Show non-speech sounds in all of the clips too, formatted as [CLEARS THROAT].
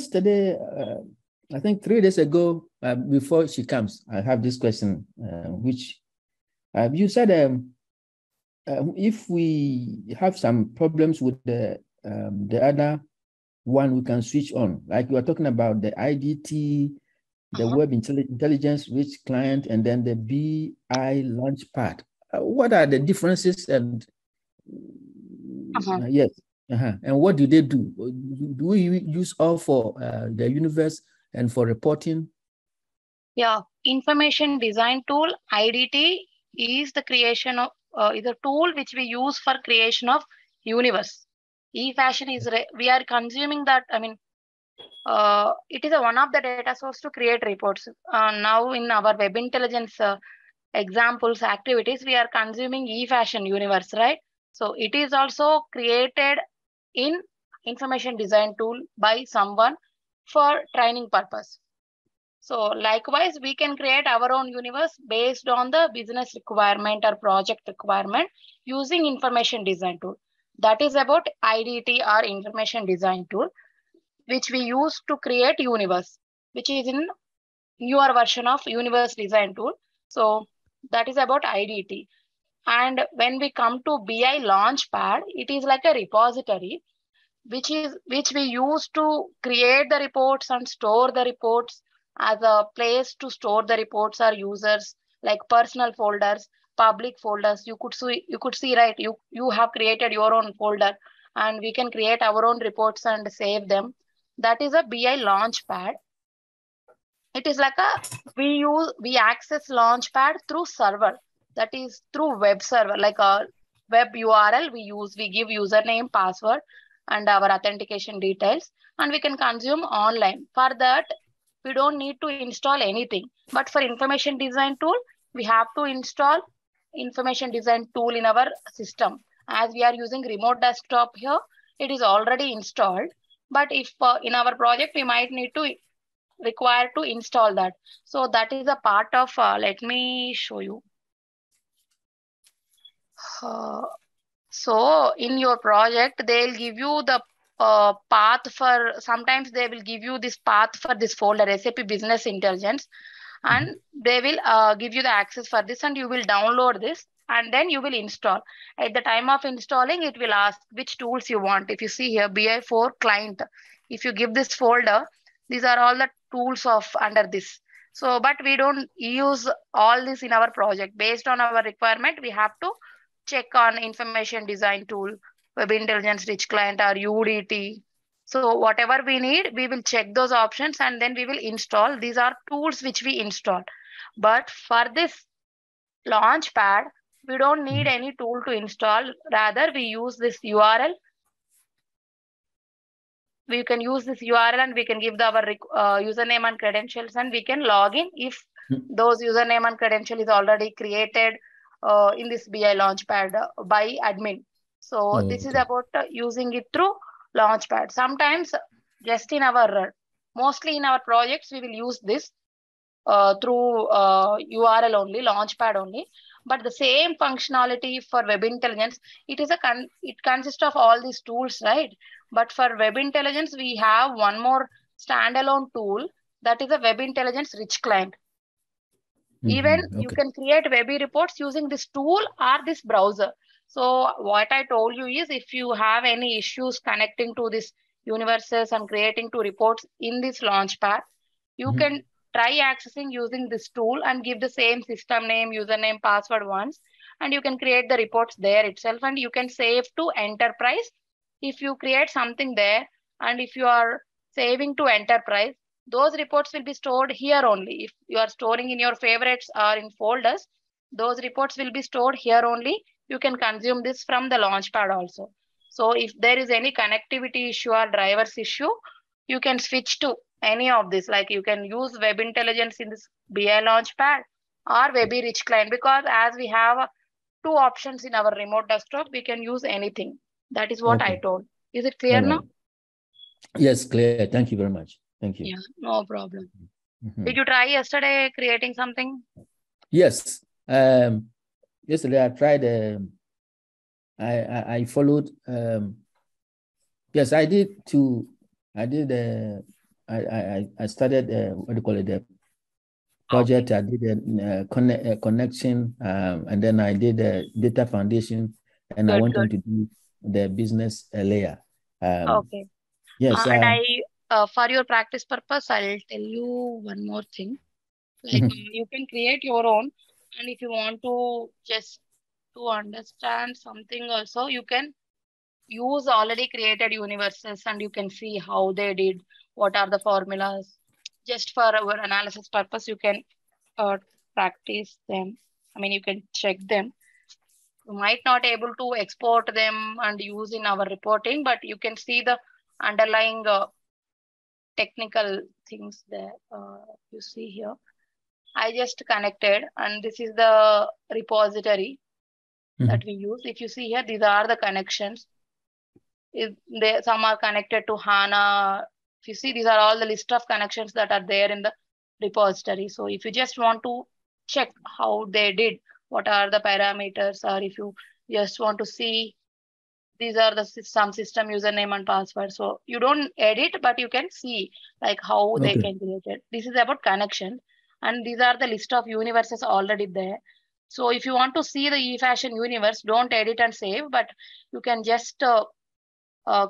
yesterday, uh, I think three days ago, uh, before she comes, I have this question, uh, which uh, you said um, uh, if we have some problems with the um, the other one, we can switch on. Like you are talking about the IDT, the uh-huh. Web Intelligence Rich Client, and then the BI Launchpad. Uh, what are the differences and uh-huh. yes, uh-huh. And what do they do? Do we use all for uh, the universe and for reporting? Yeah, information design tool IDT is the creation of uh, is a tool which we use for creation of universe. E-fashion is we are consuming that. I mean, uh, it is a one of the data source to create reports. Uh, now in our web intelligence uh, examples activities, we are consuming e-fashion universe, right? So it is also created in information design tool by someone for training purpose. So likewise, we can create our own universe based on the business requirement or project requirement using information design tool. That is about IDT or information design tool, which we use to create universe, which is in newer version of universe design tool. So that is about IDT. And when we come to BI Launchpad, it is like a repository, which is which we use to create the reports and store the reports as a place to store the reports or users like personal folders, public folders. You could see you could see right. You you have created your own folder, and we can create our own reports and save them. That is a BI Launchpad. It is like a we use we access Launchpad through server that is through web server, like a web URL we use, we give username, password, and our authentication details, and we can consume online. For that, we don't need to install anything. But for information design tool, we have to install information design tool in our system. As we are using remote desktop here, it is already installed. But if uh, in our project, we might need to require to install that. So that is a part of, uh, let me show you. Uh, so in your project, they'll give you the uh, path for, sometimes they will give you this path for this folder, SAP Business Intelligence, and mm-hmm. they will uh, give you the access for this and you will download this and then you will install. At the time of installing, it will ask which tools you want. If you see here, BI4 client, if you give this folder, these are all the tools of under this. So, but we don't use all this in our project. Based on our requirement, we have to check on information design tool, web intelligence rich client or UDT. So whatever we need, we will check those options and then we will install. These are tools which we install. But for this launch pad, we don't need hmm. any tool to install. Rather, we use this URL. We can use this URL and we can give the, our uh, username and credentials and we can log in if hmm. those username and credential is already created uh, in this BI Launchpad uh, by admin. So oh, this is about uh, using it through Launchpad. Sometimes just in our, mostly in our projects, we will use this uh, through uh, URL only, Launchpad only. But the same functionality for Web Intelligence, it is a con it consists of all these tools, right? But for Web Intelligence, we have one more standalone tool that is a Web Intelligence Rich Client. Mm-hmm. Even okay. you can create Webi reports using this tool or this browser. So what I told you is if you have any issues connecting to this universes and creating two reports in this launchpad, you mm-hmm. can try accessing using this tool and give the same system name, username, password once, and you can create the reports there itself and you can save to enterprise. If you create something there and if you are saving to enterprise, those reports will be stored here only. If you are storing in your favorites or in folders, those reports will be stored here only. You can consume this from the launchpad also. So if there is any connectivity issue or drivers issue, you can switch to any of this. Like you can use web intelligence in this BI launchpad or Webi Rich Client because as we have two options in our remote desktop, we can use anything. That is what okay. I told. Is it clear right. now? Yes, clear. Thank you very much. Thank you. Yeah, no problem. Mm-hmm. Did you try yesterday creating something? Yes. Um, yesterday I tried. Um, I, I, I followed. Um, yes, I did two. I did uh, I, I, I started, uh, what do you call it, the project. I did a, connect, a connection, um, and then I did a data foundation, and good, I went good. to do the business layer. Um, okay. Yes. Uh, and I, uh, for your practice purpose, I'll tell you one more thing. Like mm-hmm. you can create your own, and if you want to just to understand something also, you can use already created universes and you can see how they did, what are the formulas. Just for our analysis purpose, you can uh, practice them. I mean, you can check them. You might not able to export them and use in our reporting, but you can see the underlying uh, technical things that uh, you see here. I just connected and this is the repository mm -hmm. that we use. If you see here, these are the connections. If they, some are connected to HANA. If you see, these are all the list of connections that are there in the repository. So if you just want to check how they did, what are the parameters, or if you just want to see these are the some system username and password. So you don't edit, but you can see like how okay. they can create it. This is about connection. And these are the list of universes already there. So if you want to see the eFashion universe, don't edit and save, but you can just, uh, uh,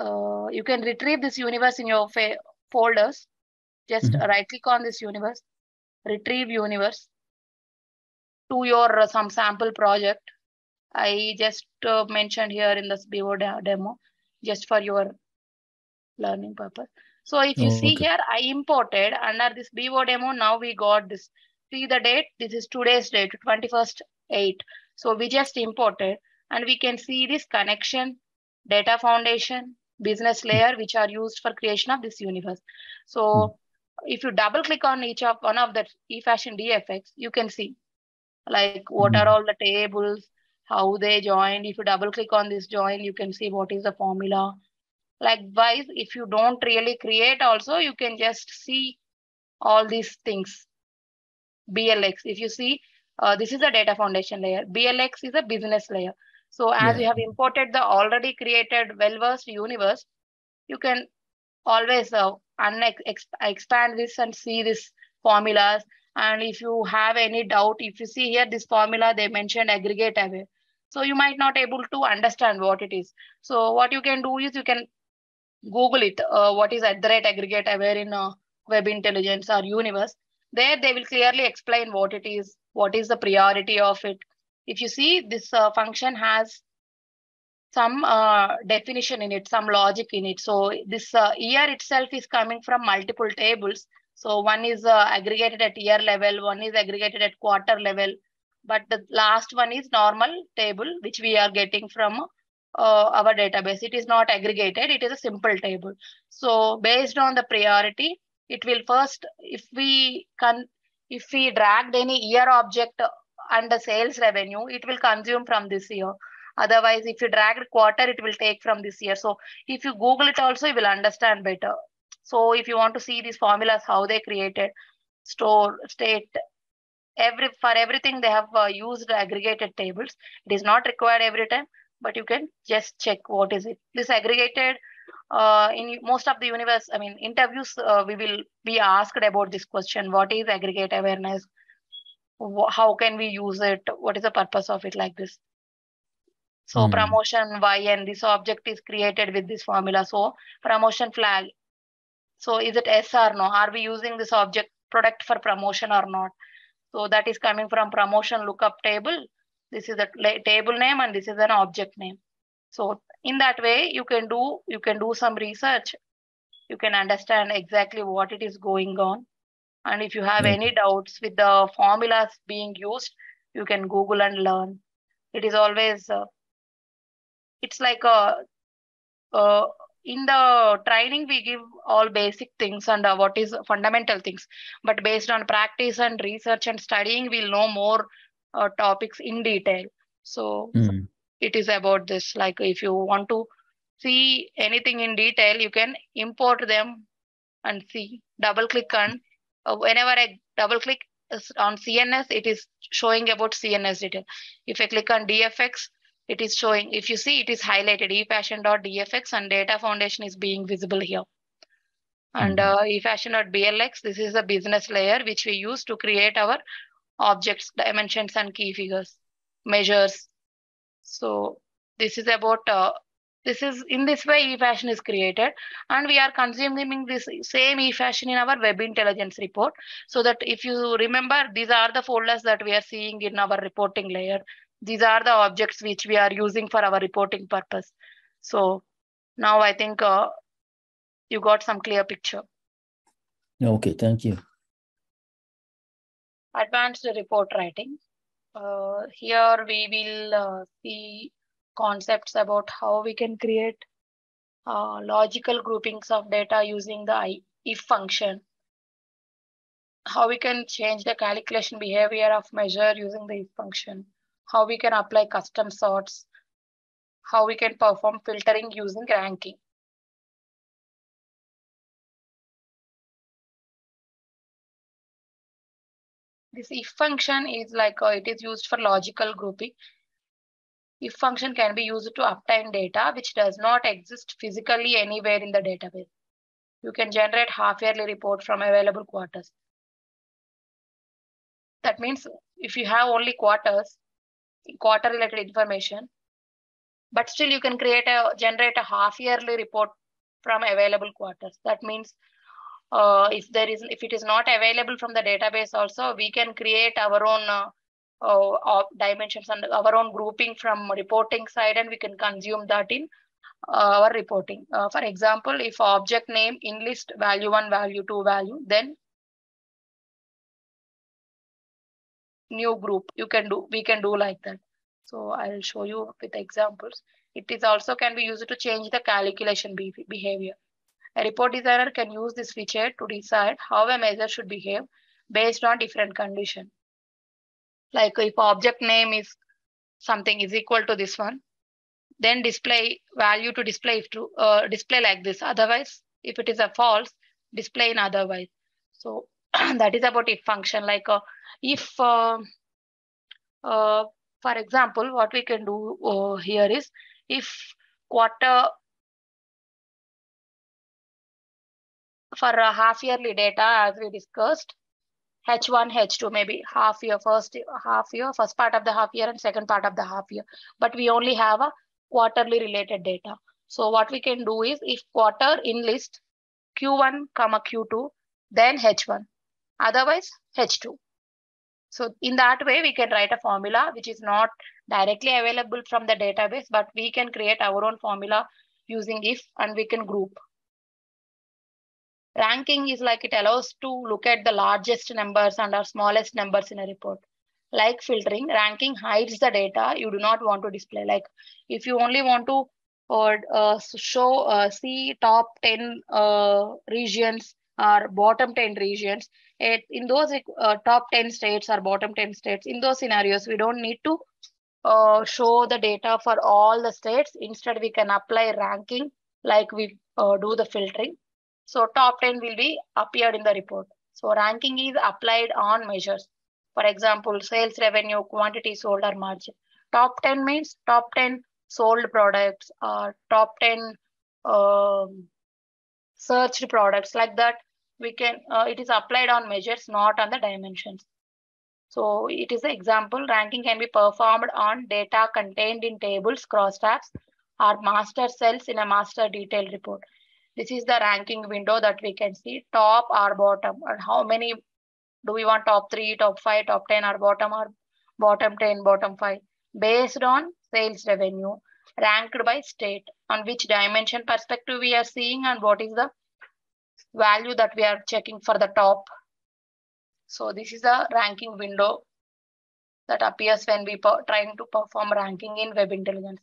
uh, you can retrieve this universe in your folders. Just mm -hmm. right click on this universe, retrieve universe to your uh, some sample project. I just uh, mentioned here in this Bevo demo, just for your learning purpose. So if you oh, see okay. here, I imported under this Bevo demo. Now we got this. See the date. This is today's date, 21st 8. So we just imported and we can see this connection, data foundation, business hmm. layer, which are used for creation of this universe. So mm. if you double click on each of one of the eFashion DFX, you can see like what mm. are all the tables, how they join. If you double click on this join, you can see what is the formula, Likewise, if you don't really create also, you can just see all these things. BLX, if you see, uh, this is a data foundation layer. BLX is a business layer. So as yeah. you have imported the already created well-versed universe, you can always uh, expand this and see these formulas. And if you have any doubt, if you see here, this formula, they mentioned aggregate aware. So you might not able to understand what it is. So what you can do is you can Google it, uh, what is at the rate aggregate aware in uh, web intelligence or universe. There they will clearly explain what it is, what is the priority of it. If you see this uh, function has some uh, definition in it, some logic in it. So this uh, year itself is coming from multiple tables. So one is uh, aggregated at year level, one is aggregated at quarter level, but the last one is normal table, which we are getting from uh, our database. It is not aggregated. It is a simple table. So based on the priority, it will first, if we can, if we dragged any year object under sales revenue, it will consume from this year. Otherwise, if you drag quarter, it will take from this year. So if you Google it also, you will understand better. So if you want to see these formulas, how they created, store, state, every for everything they have uh, used aggregated tables. It is not required every time, but you can just check what is it. This aggregated uh, in most of the universe, I mean, interviews, uh, we will be asked about this question. What is aggregate awareness? How can we use it? What is the purpose of it like this? So mm. promotion Y and this object is created with this formula. So promotion flag. So is it S or no? Are we using this object product for promotion or not? So that is coming from promotion lookup table this is a table name and this is an object name. So in that way, you can do you can do some research. You can understand exactly what it is going on. And if you have any doubts with the formulas being used, you can Google and learn. It is always, uh, it's like a, uh, in the training, we give all basic things and uh, what is fundamental things. But based on practice and research and studying, we'll know more uh, topics in detail. So mm. it is about this. Like if you want to see anything in detail, you can import them and see. Double click on uh, whenever I double click on CNS, it is showing about CNS detail. If I click on DFX, it is showing. If you see, it is highlighted eFashion.dfx and data foundation is being visible here. And Mhm. uh, eFashion.blx, this is the business layer which we use to create our objects, dimensions, and key figures, measures. So this is about uh, this is in this way eFashion is created, and we are consuming this same eFashion in our web intelligence report. So that if you remember, these are the folders that we are seeing in our reporting layer. These are the objects which we are using for our reporting purpose. So now I think uh, you got some clear picture. Okay, thank you. Advanced report writing. Uh, here we will uh, see concepts about how we can create uh, logical groupings of data using the if function. How we can change the calculation behavior of measure using the if function. How we can apply custom sorts. How we can perform filtering using ranking. This if function is like uh, it is used for logical grouping. If function can be used to obtain data which does not exist physically anywhere in the database. You can generate half-yearly report from available quarters. That means if you have only quarters, quarter related information, but still you can create a generate a half-yearly report from available quarters. That means uh, if there is if it is not available from the database also, we can create our own uh, uh, dimensions and our own grouping from reporting side and we can consume that in uh, our reporting. Uh, for example, if object name in list value one, value two, value, then new group you can do, we can do like that. So I'll show you with examples. It is also can be used to change the calculation be behavior. A report designer can use this feature to decide how a measure should behave based on different condition. Like if object name is something is equal to this one, then display value to display if true, uh, display like this. Otherwise, if it is a false, display in otherwise. So [CLEARS THROAT] that is about if function. Like uh, if, uh, uh, for example, what we can do uh, here is if quarter for a half yearly data, as we discussed, H1, H2, maybe half year, first half year, first part of the half year and second part of the half year. But we only have a quarterly related data. So what we can do is if quarter in list Q1, comma Q2, then H1, otherwise H2. So in that way, we can write a formula which is not directly available from the database, but we can create our own formula using if and we can group. Ranking is like it allows to look at the largest numbers and our smallest numbers in a report. Like filtering, ranking hides the data you do not want to display. Like if you only want to or uh, show uh, see top 10 uh, regions or bottom 10 regions it, in those uh, top 10 states or bottom 10 states in those scenarios we don't need to uh, show the data for all the states instead we can apply ranking like we uh, do the filtering so top 10 will be appeared in the report. So ranking is applied on measures. For example, sales revenue, quantity sold or margin. Top 10 means top 10 sold products or top 10 um, searched products like that. We can, uh, it is applied on measures, not on the dimensions. So it is an example. Ranking can be performed on data contained in tables, crosstabs, or master cells in a master detail report. This is the ranking window that we can see top or bottom and how many do we want top three, top five, top 10 or bottom or bottom 10, bottom five based on sales revenue ranked by state on which dimension perspective we are seeing and what is the value that we are checking for the top. So this is a ranking window that appears when we trying to perform ranking in web intelligence.